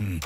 うん。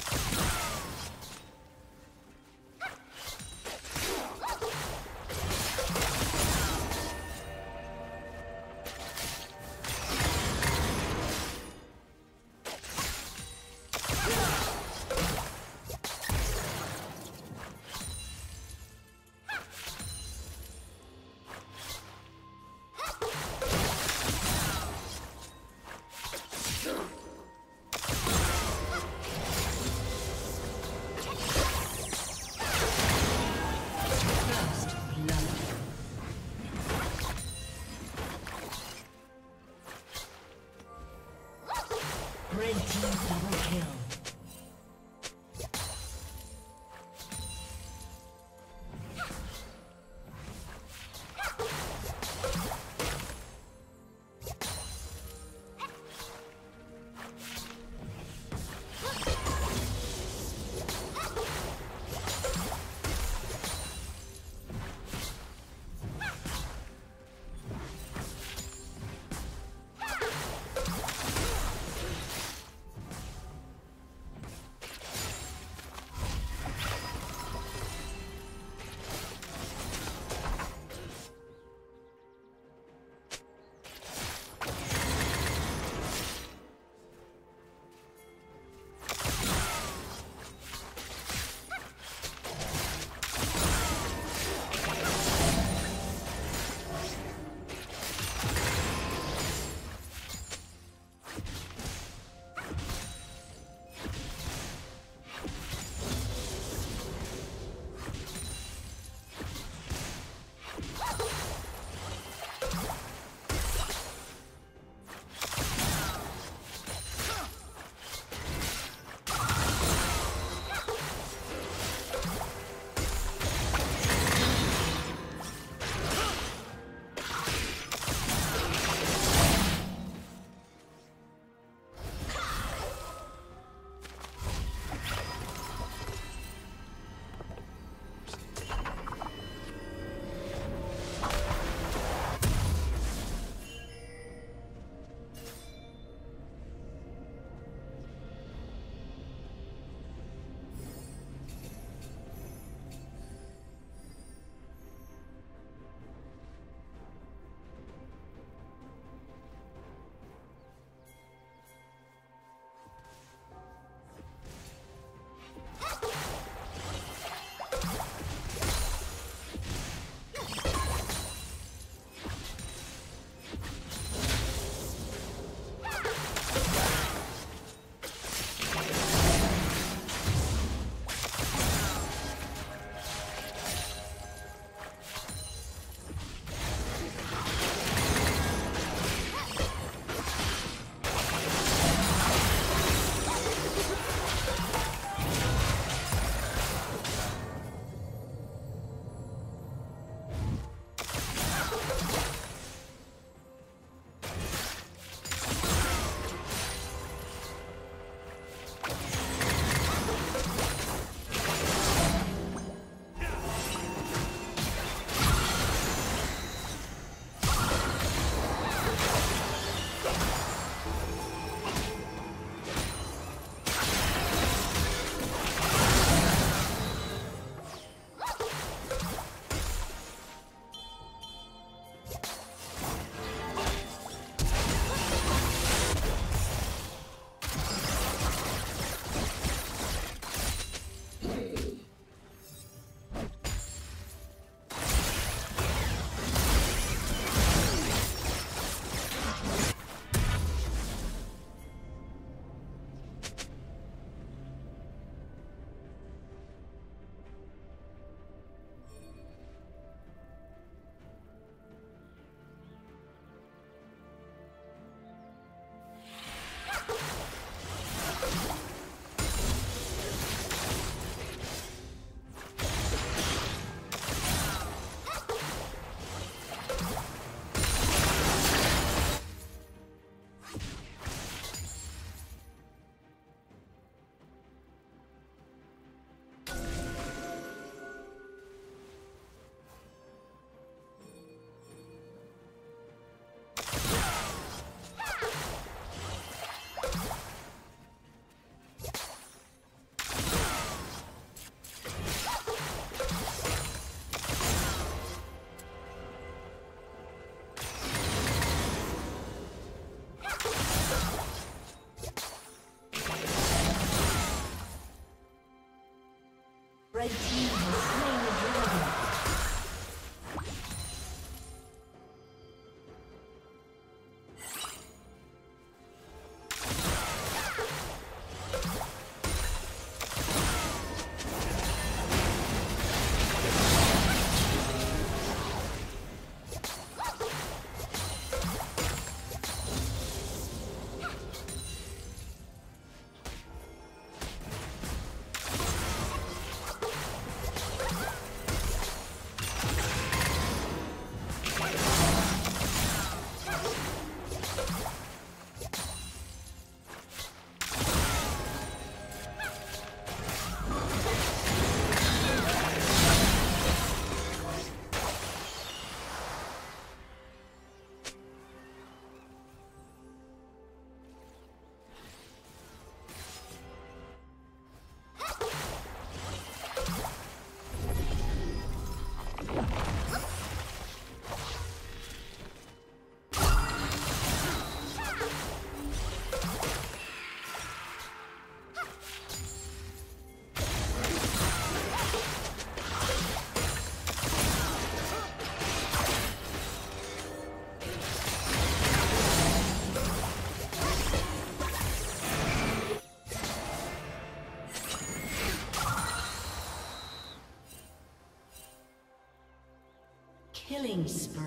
Killing spree.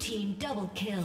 Team double kill.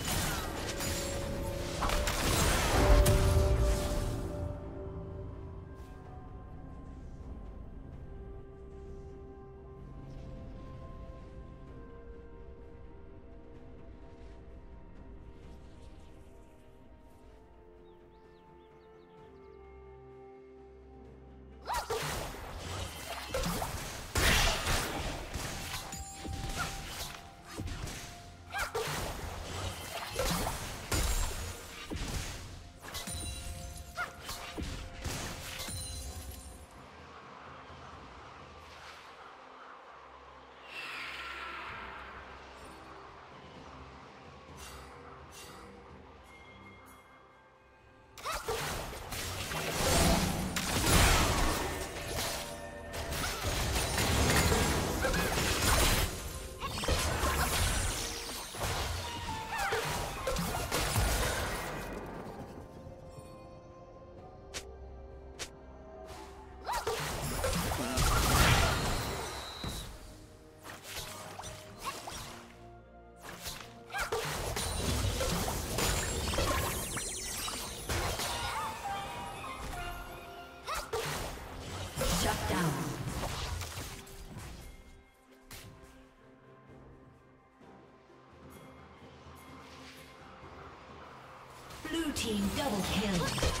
Team double kill.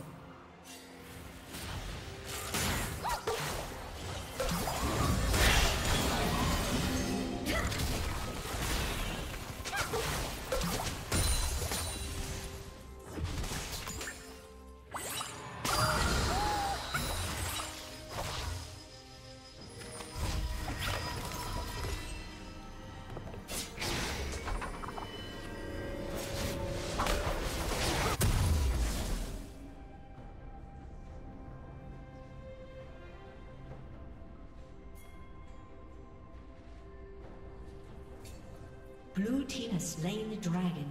Slain the dragon.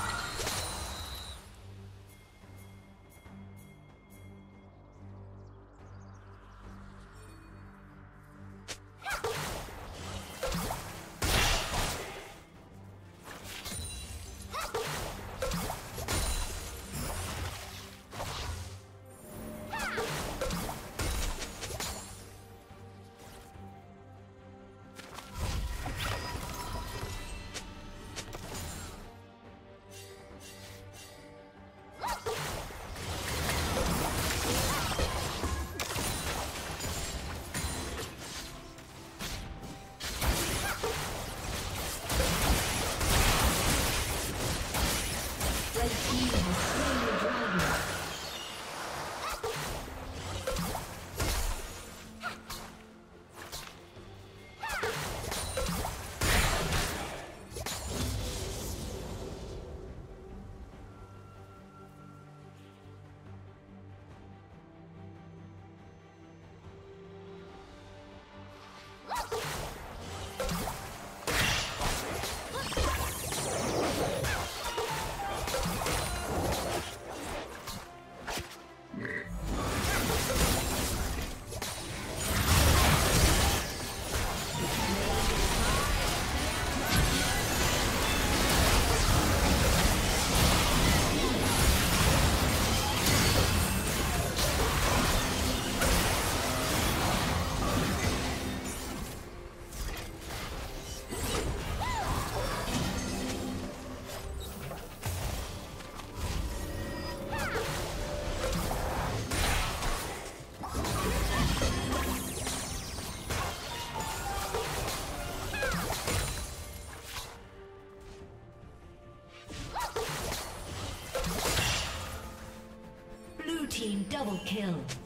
Kill.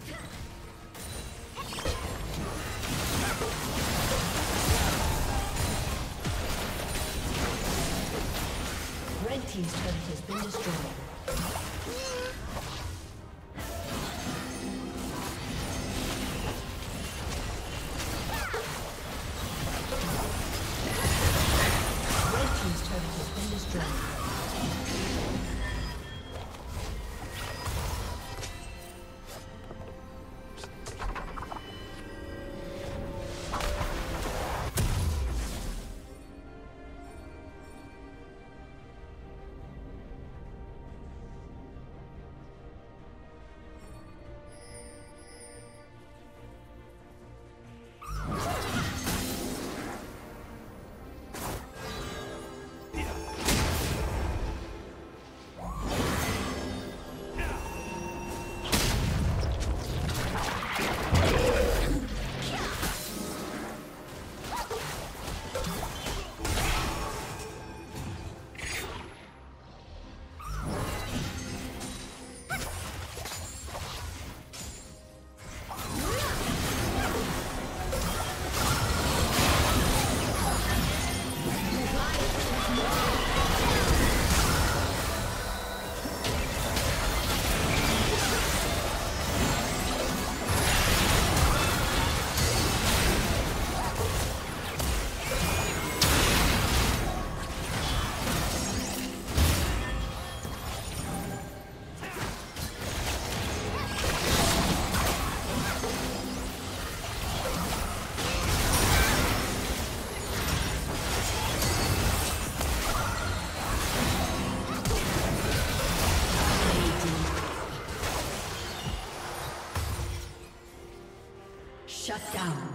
Down.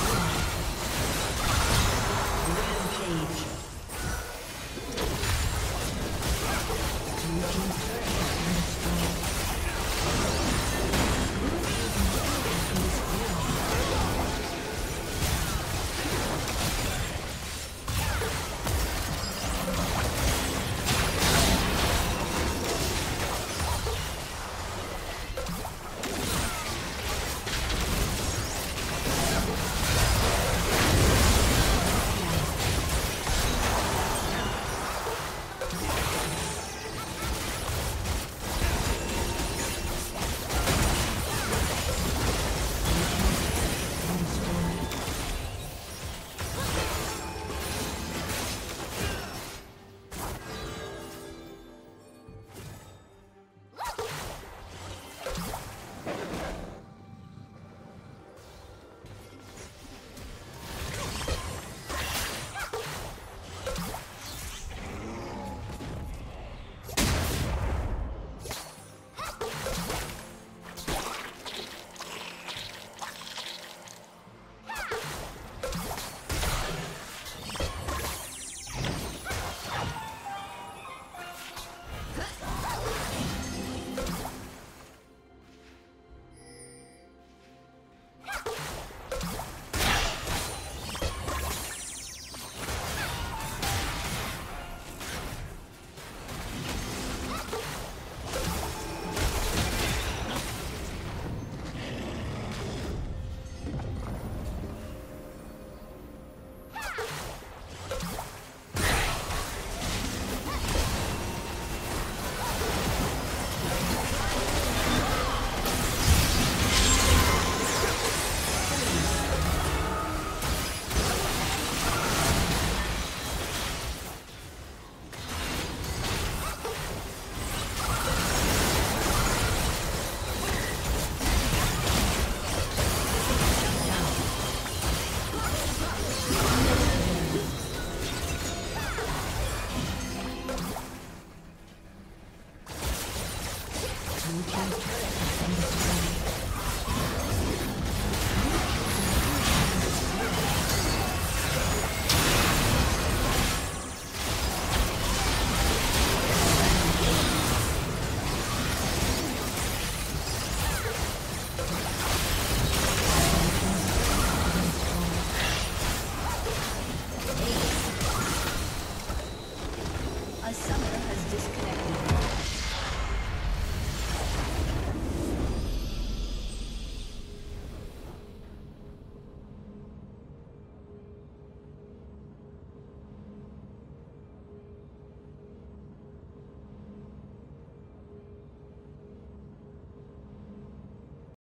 Rampage. Blue